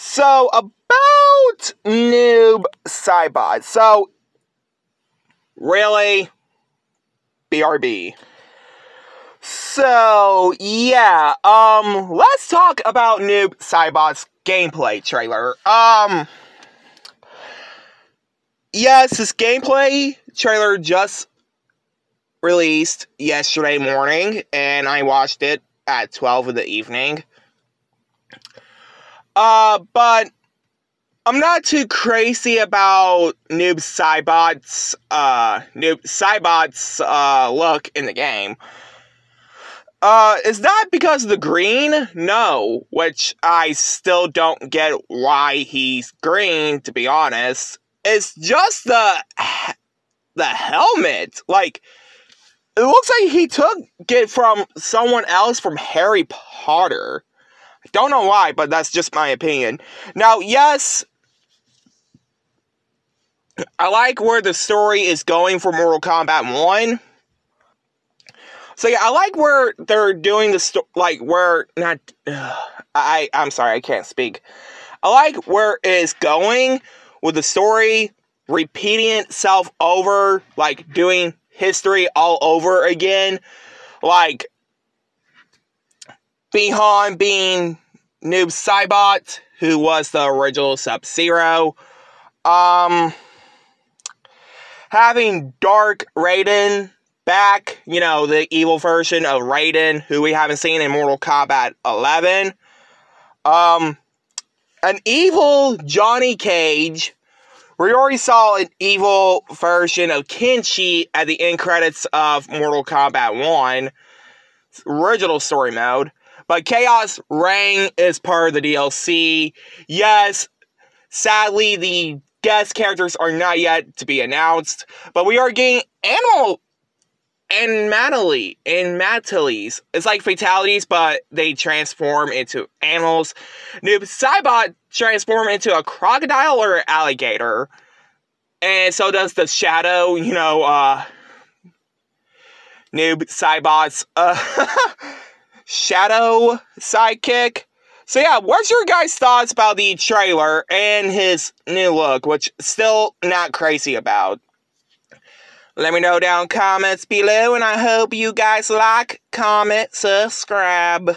So, about Noob Saibot. So, really? BRB. So, yeah, um, let's talk about Noob Saibot's gameplay trailer. Um, yes, this gameplay trailer just released yesterday morning, and I watched it at 12 in the evening. Uh, but I'm not too crazy about Noob Saibot's, uh, Noob Saibot's, uh, look in the game. Uh, is that because of the green? No, which I still don't get why he's green, to be honest. It's just the, the helmet. Like, it looks like he took it from someone else from Harry Potter. Don't know why, but that's just my opinion. Now, yes, I like where the story is going for Mortal Kombat 1. So yeah, I like where they're doing the sto- like where not uh, I I'm sorry, I can't speak. I like where it is going with the story repeating itself over, like doing history all over again. Like Bi-Han being Noob Saibot, who was the original Sub-Zero. Um having Dark Raiden back, you know, the evil version of Raiden, who we haven't seen in Mortal Kombat 11. Um, an evil Johnny Cage. We already saw an evil version of Kenshi at the end credits of Mortal Kombat 1, original story mode. But Khaos Reigns is part of the DLC. Yes, sadly, the guest characters are not yet to be announced, but we are getting animal and Matali and Matalies. It's like fatalities, but they transform into animals. Noob Saibot transform into a crocodile or alligator. And so does the shadow, you know, uh Noob Saibot's uh shadow sidekick. So yeah, what's your guys' thoughts about the trailer and his new look, which still not crazy about? Let me know down comments below, and I hope you guys like, comment, subscribe.